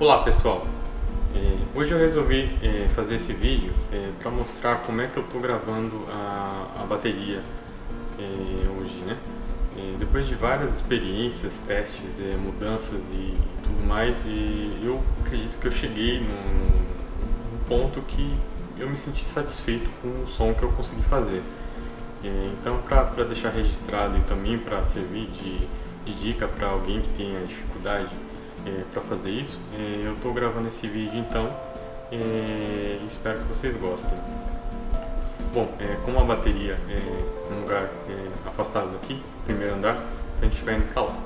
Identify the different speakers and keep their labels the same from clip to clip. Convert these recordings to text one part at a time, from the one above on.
Speaker 1: Olá pessoal, é, hoje eu resolvi é, fazer esse vídeo é, para mostrar como é que eu estou gravando a, bateria hoje, né? depois de várias experiências, testes, mudanças e tudo mais, eu acredito que eu cheguei num, num ponto que eu me senti satisfeito com o som que eu consegui fazer. Então, para deixar registrado e também para servir de, de dica para alguém que tenha dificuldade é, para fazer isso. É, eu estou gravando esse vídeo então é, espero que vocês gostem. Bom, é, como a bateria é um lugar é, afastado daqui, primeiro andar, então a gente vai indo para lá.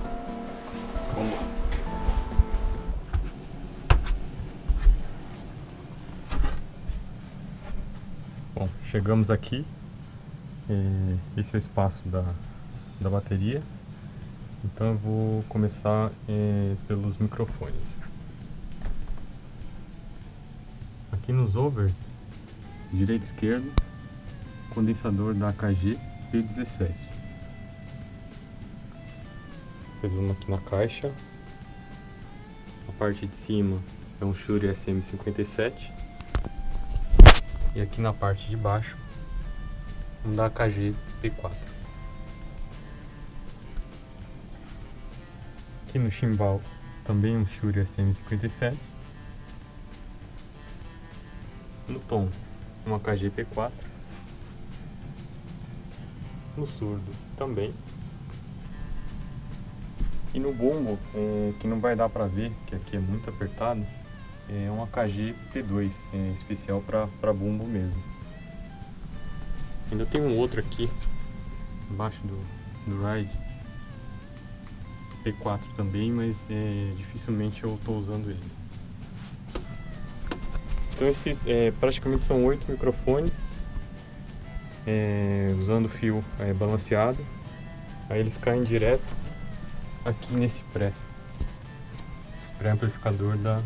Speaker 1: Vamos lá. Bom, chegamos aqui. É, esse é o espaço da, da bateria. Então eu vou começar é, pelos microfones. Aqui nos overs, direito e esquerdo, condensador da AKG P17. Depois vamos aqui na caixa. A parte de cima é um Shure SM57. E aqui na parte de baixo, um da AKG P4. Aqui no chimbal também um Shure SM57. No tom, uma KGP4. No surdo também. E no bombo, é, que não vai dar pra ver, que aqui é muito apertado, é uma KG T2, é, especial para bumbo mesmo. Ainda tem um outro aqui, embaixo do, do ride, P4 também, mas é, dificilmente eu estou usando ele. Então esses é, praticamente são oito microfones, é, usando fio é, balanceado. Aí eles caem direto aqui nesse pré, esse pré-amplificador da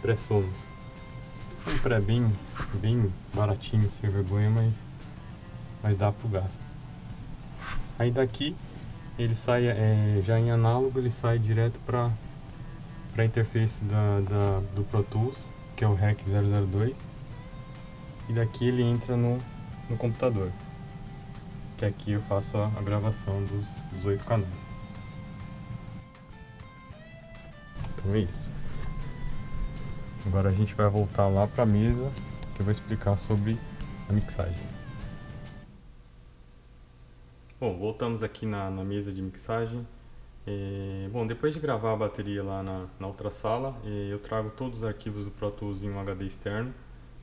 Speaker 1: Pré-Sonos. Um pré bem, bem baratinho, sem vergonha, mas, mas dá pro gasto. Aí daqui ele sai é, já em análogo, ele sai direto para a interface da, da, do Pro Tools, que é o REC 002. E daqui ele entra no, no computador, que aqui eu faço a, a gravação dos oito canais. Então é isso. Agora a gente vai voltar lá para a mesa, que eu vou explicar sobre a mixagem. Bom, voltamos aqui na, na mesa de mixagem. É, bom, depois de gravar a bateria lá na, na outra sala, é, eu trago todos os arquivos do Pro Tools em um HD externo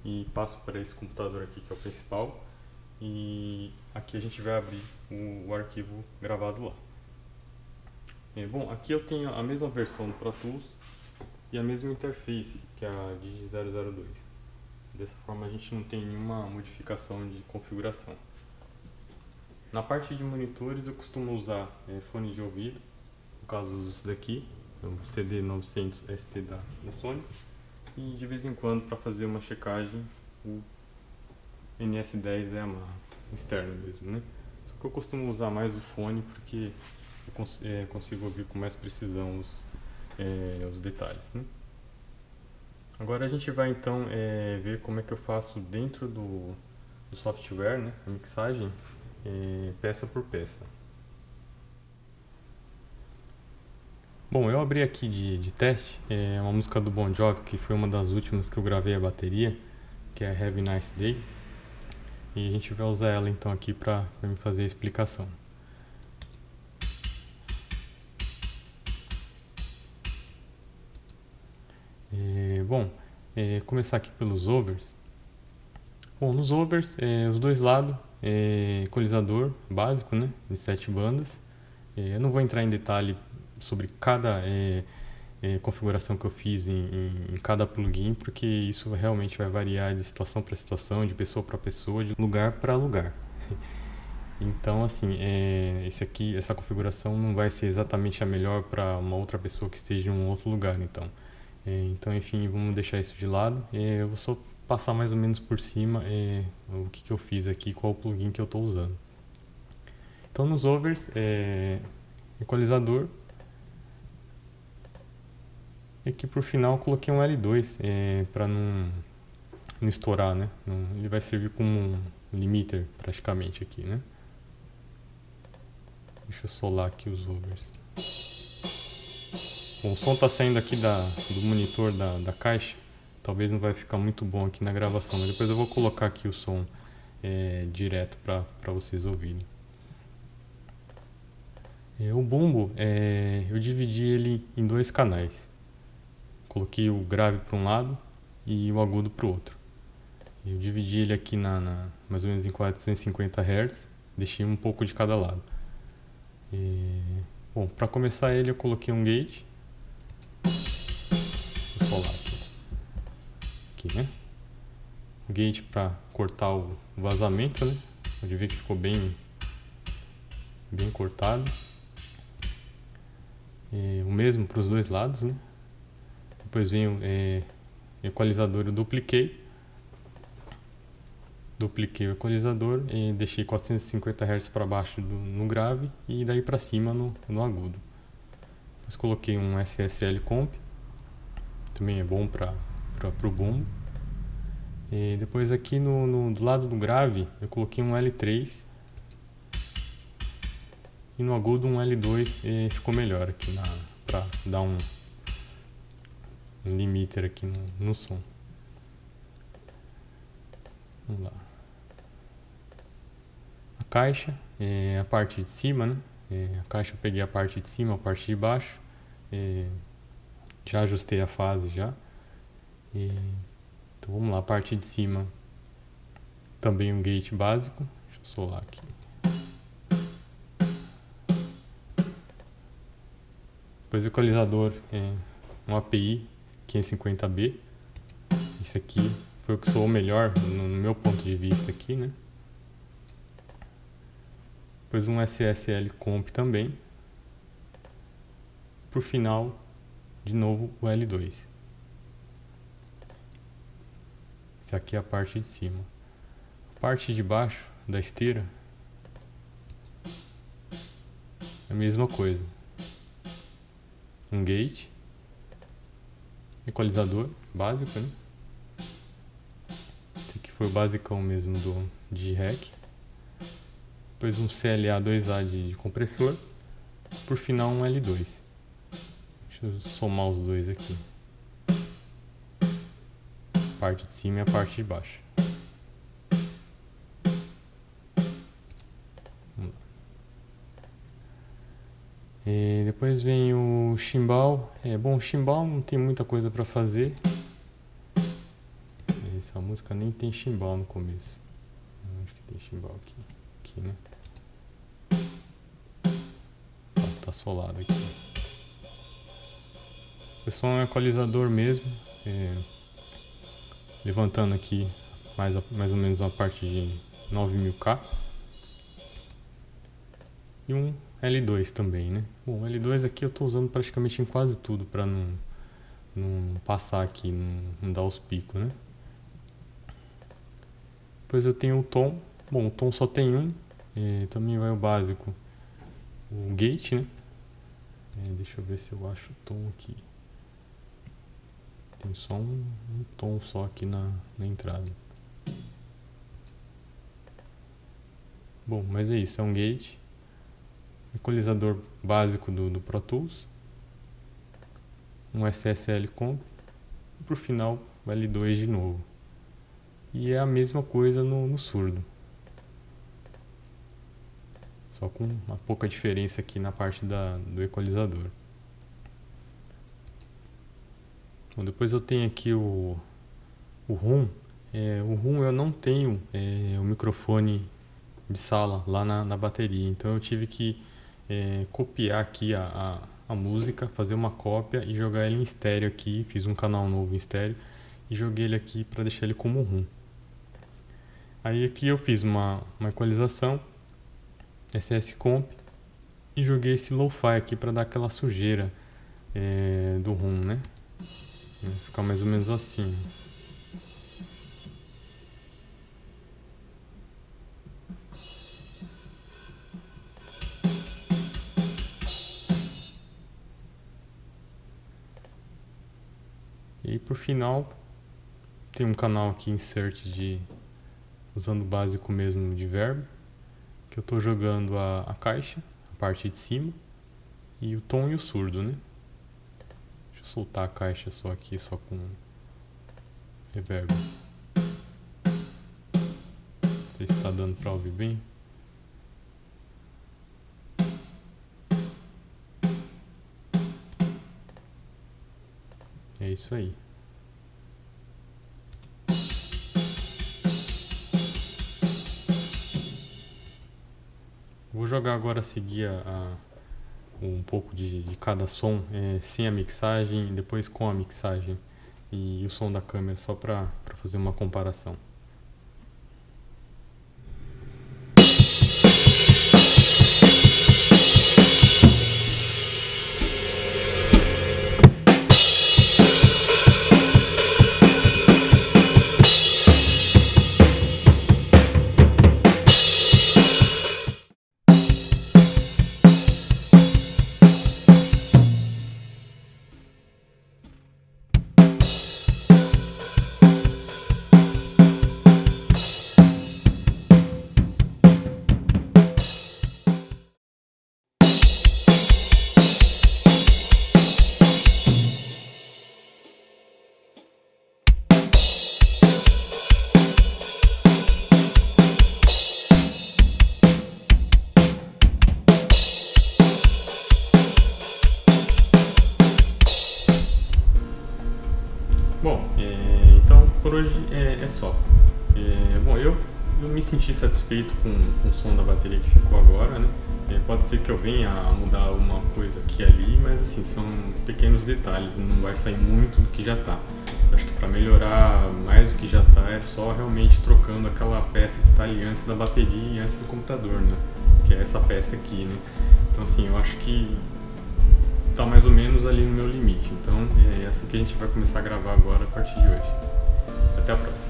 Speaker 1: e passo para esse computador aqui que é o principal. E aqui a gente vai abrir o, o arquivo gravado lá. É, bom, aqui eu tenho a mesma versão do Pro Tools e a mesma interface que a Digi002. Dessa forma a gente não tem nenhuma modificação de configuração. Na parte de monitores eu costumo usar é, fone de ouvido, no caso uso esse daqui, é um CD900 ST da, da Sony, e de vez em quando para fazer uma checagem o NS10 da Yamaha, externo mesmo, né? Só que eu costumo usar mais o fone porque eu cons é, consigo ouvir com mais precisão os, é, os detalhes, né? Agora a gente vai então é, ver como é que eu faço dentro do, do software, né, a mixagem, peça por peça. Bom, eu abri aqui de, de teste é uma música do Bon Jovi, que foi uma das últimas que eu gravei a bateria, que é Have a Nice Day. E a gente vai usar ela então aqui para me fazer a explicação. É, bom, é, começar aqui pelos overs. Bom, nos overs, é, os dois lados é, equalizador básico, né, de sete bandas. É, eu não vou entrar em detalhe sobre cada é, é, configuração que eu fiz em, em, em, cada plugin, porque isso realmente vai variar de situação para situação, de pessoa para pessoa, de lugar para lugar. Então, assim, é, esse aqui, essa configuração não vai ser exatamente a melhor para uma outra pessoa que esteja em um outro lugar, então. É, então, enfim, vamos deixar isso de lado. É, eu vou só passar mais ou menos por cima é, o que, que eu fiz aqui, qual o plugin que eu estou usando. Então nos overs, é, equalizador, E aqui por final coloquei um L2 é, para não, não estourar, né? Ele vai servir como um limiter praticamente aqui, né? Deixa eu solar aqui os overs. Bom, o som está saindo aqui da, do monitor da, da caixa. Talvez não vai ficar muito bom aqui na gravação, mas depois eu vou colocar aqui o som é, direto para vocês ouvirem. É, o bumbo, é, eu dividi ele em dois canais. Coloquei o grave para um lado e o agudo para o outro. Eu dividi ele aqui na, na, mais ou menos em 450 Hz, deixei um pouco de cada lado. E, bom, para começar ele eu coloquei um gate. Vou solar aqui. aqui né? Gate para cortar o vazamento, né? Pode ver que ficou bem, bem cortado. É, o mesmo para os dois lados, né? Depois vem o é, equalizador, eu dupliquei. Dupliquei o equalizador e deixei 450 Hz para baixo do, no grave e daí para cima no, no agudo. Depois coloquei um SSL Comp, também é bom para o bumbo. E depois aqui no, no, do lado do grave eu coloquei um L3 e no agudo um L2 e ficou melhor aqui na para dar um, um limiter aqui no, no som. Vamos lá. A caixa, é a parte de cima, né? É, a caixa eu peguei a parte de cima, a parte de baixo. É, já ajustei a fase já. E, vamos lá, parte de cima também um gate básico. Deixa eu solar aqui. Depois o equalizador é um API 550B. Isso aqui foi o que soou melhor no meu ponto de vista aqui, né? Depois um SSL comp também. Por final, de novo o L2. Isso aqui é a parte de cima. A parte de baixo da esteira é a mesma coisa um gate, equalizador básico, né? Esse aqui foi o basicão mesmo do de rec. Depois um CLA 2A de, de compressor. Por final um L2. Deixa eu somar os dois aqui. Parte de cima e a parte de baixo. E depois vem o chimbal. É, bom, o chimbal não tem muita coisa para fazer. Essa música nem tem chimbal no começo. Acho que tem chimbal aqui. Aqui, né? Ah, tá solado aqui. É só um equalizador mesmo. É, levantando aqui mais, mais ou menos a parte de 9000K. E um L2 também, né? Bom, L2 aqui eu estou usando praticamente em quase tudo para não, não passar aqui, não, não dar os picos, né? Depois eu tenho o tom. Bom, o tom só tem um. É, também vai o básico. O gate, né? É, deixa eu ver se eu acho o tom aqui. Tem só um, um tom só aqui na, na entrada. Bom, mas é isso, é um gate equalizador básico do, do Pro Tools, um SSL comp e por final o L2 de novo. E é a mesma coisa no, no surdo. Só com uma pouca diferença aqui na parte da, do equalizador. Bom, depois eu tenho aqui o, o RUM. É, o RUM eu não tenho é, o microfone de sala lá na, na bateria, então eu tive que é, copiar aqui a, a, a, música, fazer uma cópia e jogar ele em estéreo aqui. Fiz um canal novo em estéreo e joguei ele aqui para deixar ele como RUM. Aí aqui eu fiz uma, uma equalização, SS Comp e joguei esse lo-fi aqui para dar aquela sujeira é, do RUM, né? Vai ficar mais ou menos assim. E por final, tem um canal aqui insert de usando o básico mesmo de verbo, que eu estou jogando a, a caixa, a parte de cima, e o tom e o surdo, né? Soltar a caixa só aqui, só com reverb. Não sei se está dando para ouvir bem. É isso aí. Vou jogar agora seguir a, a, um pouco de, de cada som é, sem a mixagem, depois com a mixagem e o som da câmera, só para fazer uma comparação. Eu me senti satisfeito com, com, o som da bateria que ficou agora, né? É, pode ser que eu venha a mudar alguma coisa aqui e ali, mas assim, são pequenos detalhes, não vai sair muito do que já está. Acho que para melhorar mais do que já está é só realmente trocando aquela peça que está ali antes da bateria e antes do computador, né? Que é essa peça aqui, né? Então assim, eu acho que está mais ou menos ali no meu limite. Então é essa que a gente vai começar a gravar agora a partir de hoje. Até a próxima.